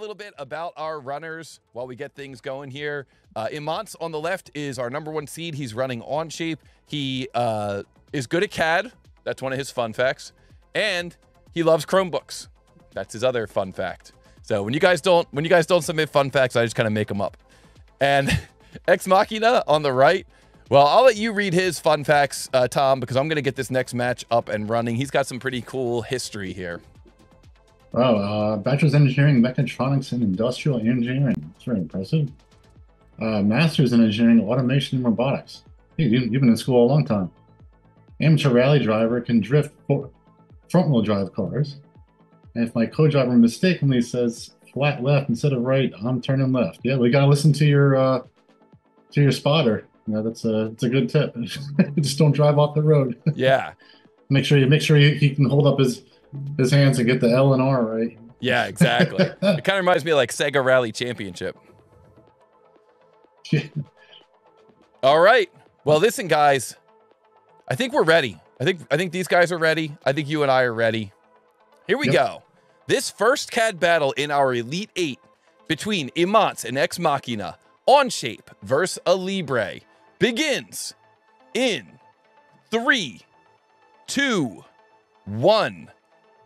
little bit about our runners while we get things going here. Uh, Imants on the left is our number one seed. He's running Onshape. He uh, is good at CAD. That's one of his fun facts. And he loves Chromebooks. That's his other fun fact. So when you guys don't when you guys don't submit fun facts, I just kind of make them up. And Ex Machina on the right. Well, I'll let you read his fun facts, uh, Tom, because I'm going to get this next match up and running. He's got some pretty cool history here. Oh, uh, bachelor's engineering, mechatronics, and industrial engineering. It's very impressive. Uh, master's in engineering, automation, and robotics. Hey, you, you've been in school a long time. Amateur rally driver can drift front-wheel drive cars. And if my co-driver mistakenly says flat left instead of right, I'm turning left. Yeah, we gotta listen to your uh, to your spotter. Yeah, that's a it's a good tip. Just don't drive off the road. Yeah. make sure you make sure he, he can hold up his his hands and get the L and R right. Yeah, exactly. it kind of reminds me of like Sega Rally Championship. All right. Well, listen, guys. I think we're ready. I think I think these guys are ready. I think you and I are ready. Here we Yep. go. This first CAD battle in our Elite Eight between Imants and Ex Machina Onshape versus Alibre begins in three, two, one,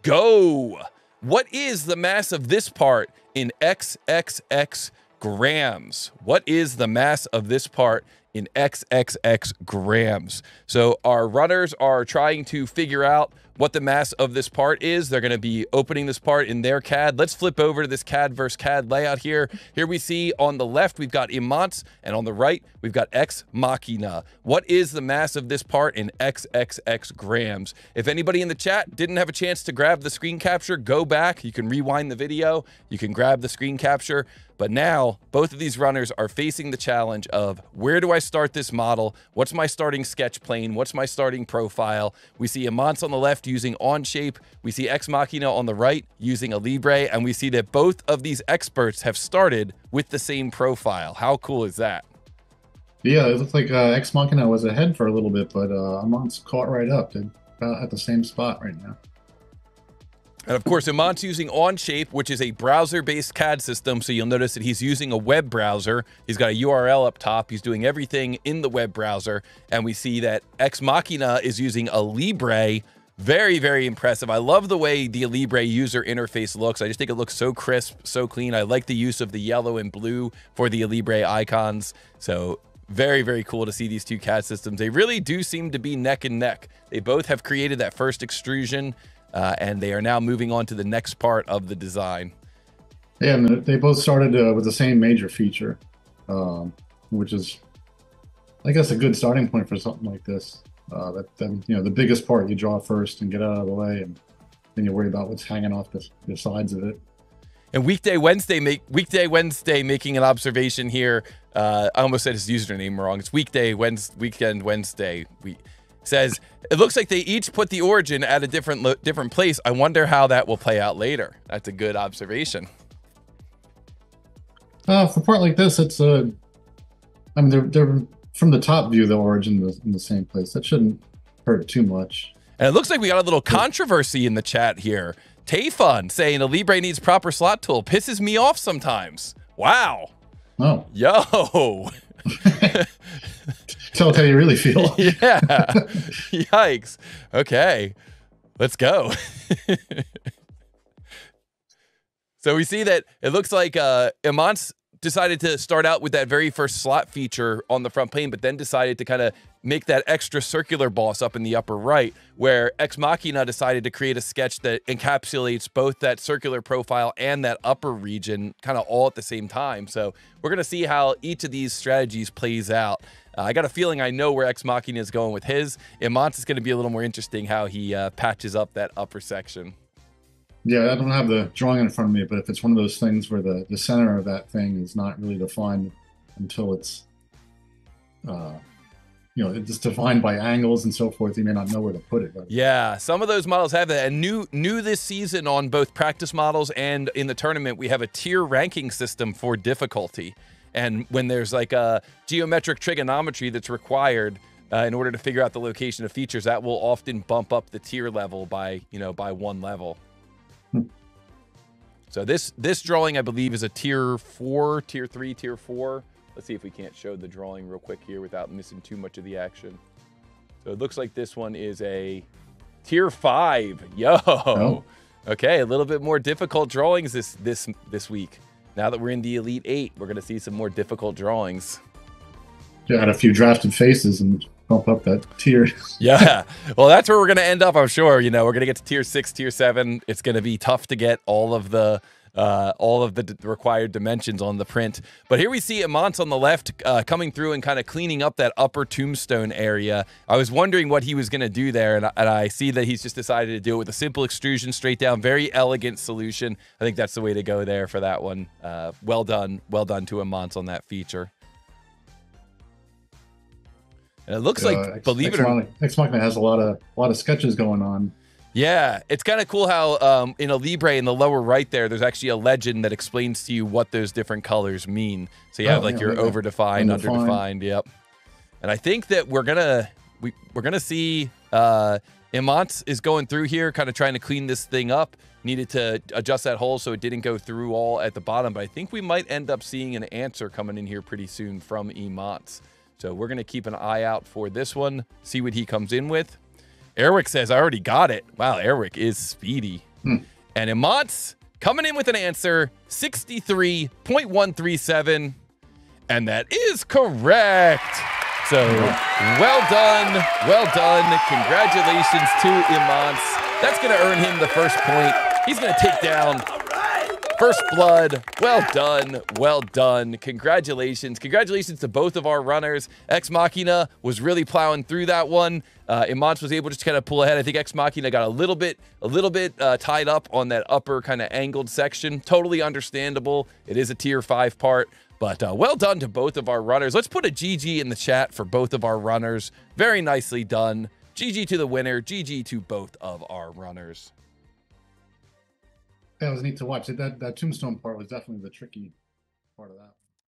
go. What is the mass of this part in XXX grams? What is the mass of this part in XXX grams? So our runners are trying to figure out what the mass of this part is. They're going to be opening this part in their CAD. Let's flip over to this CAD versus CAD layout here. Here we see on the left, we've got Imants, and on the right, we've got Ex Machina. What is the mass of this part in XXX grams? If anybody in the chat didn't have a chance to grab the screen capture, go back. You can rewind the video. You can grab the screen capture. But now, both of these runners are facing the challenge of where do I start this model? What's my starting sketch plane? What's my starting profile? We see Imants on the left using Onshape. We see Ex Machina on the right using Alibre. And we see that both of these experts have started with the same profile. How cool is that? Yeah, it looked like uh, Ex Machina was ahead for a little bit, but uh, Imants caught right up. They're about at the same spot right now. And of course, Imant's using Onshape, which is a browser-based CAD system. So you'll notice that he's using a web browser. He's got a URL up top. He's doing everything in the web browser. And we see that Ex Machina is using Alibre. Very, very impressive. I love the way the Libre user interface looks. I just think it looks so crisp, so clean. I like the use of the yellow and blue for the Libre icons. So very, very cool to see these two CAD systems. They really do seem to be neck and neck. They both have created that first extrusion, uh, and they are now moving on to the next part of the design. Yeah, and they both started uh, with the same major feature, um, which is, I guess, a good starting point for something like this. Uh, that then you know the biggest part you draw first and get out of the way, and then you worry about what's hanging off the, the sides of it. And weekday Wednesday make weekday Wednesday making an observation here. Uh, I almost said his username wrong. It's weekday Wednesday weekend Wednesday. We says it looks like they each put the origin at a different lo- different place. I wonder how that will play out later. That's a good observation. Uh, for a part like this, it's Uh, I mean, they're they're from the top view, the origin is in the same place. That shouldn't hurt too much. And it looks like we got a little controversy in the chat here. Tayfun saying Alibre needs proper slot tool pisses me off sometimes. Wow. Oh, Yo. tell how you really feel. yeah. Yikes. Okay. Let's go. so we see that it looks like uh Imants decided to start out with that very first slot feature on the front plane, but then decided to kind of make that extra circular boss up in the upper right, where Ex Machina decided to create a sketch that encapsulates both that circular profile and that upper region kind of all at the same time. So we're going to see how each of these strategies plays out. Uh, I got a feeling I know where Ex Machina is going with his. Imants is going to be a little more interesting how he uh, patches up that upper section. Yeah, I don't have the drawing in front of me, but if it's one of those things where the, the center of that thing is not really defined until it's, uh, you know, it's defined by angles and so forth, you may not know where to put it. Yeah, some of those models have that. And new new this season on both practice models and in the tournament, we have a tier ranking system for difficulty. And when there's like a geometric trigonometry that's required uh, in order to figure out the location of features, that will often bump up the tier level by you know by one level. So this this drawing, I believe, is a tier four, tier three, tier four. Let's see if we can't show the drawing real quick here without missing too much of the action. So it looks like this one is a tier five. Yo. Oh. Okay, a little bit more difficult drawings this this this week. Now that we're in the Elite Eight, we're gonna see some more difficult drawings. Add a few drafted faces and bump up that tier. Yeah. Well, that's where we're going to end up, I'm sure. You know, we're going to get to tier six, tier seven. It's going to be tough to get all of the. Uh, all of the required dimensions on the print. But here we see Imants on the left uh, coming through and kind of cleaning up that upper tombstone area. I was wondering what he was going to do there, and, I- and I see that he's just decided to do it with a simple extrusion straight down. Very elegant solution. I think that's the way to go there for that one. Uh, well done. Well done to Imants on that feature. And it looks like, Uh, Ex- believe it or Machina- Ex Machina has a lot of a lot of sketches going on. Yeah, it's kind of cool how um, in Alibre in the lower right there, there's actually a legend that explains to you what those different colors mean. So you have Oh, like yeah, your yeah. overdefined, Undefined. underdefined. Yep. And I think that we're gonna we we're gonna see uh, Imant is going through here, kind of trying to clean this thing up. Needed to adjust that hole so it didn't go through all at the bottom, but I think we might end up seeing an answer coming in here pretty soon from Imant. So we're gonna keep an eye out for this one, see what he comes in with. Eric says, I already got it. Wow, Eric is speedy. Hmm. And Imant's coming in with an answer 63.137. And that is correct. So well done. Well done. Congratulations to Imant's. That's going to earn him the first point. He's going to take down First blood. Well done. Well done. Congratulations. Congratulations to both of our runners. Ex Machina was really plowing through that one. Uh, Imants was able to just kind of pull ahead. I think Ex Machina got a little bit, a little bit uh, tied up on that upper kind of angled section. Totally understandable. It is a tier five part. But uh, well done to both of our runners. Let's put a GG in the chat for both of our runners. Very nicely done. GG to the winner. GG to both of our runners. That was neat to watch. It that that tombstone part was definitely the tricky part of that.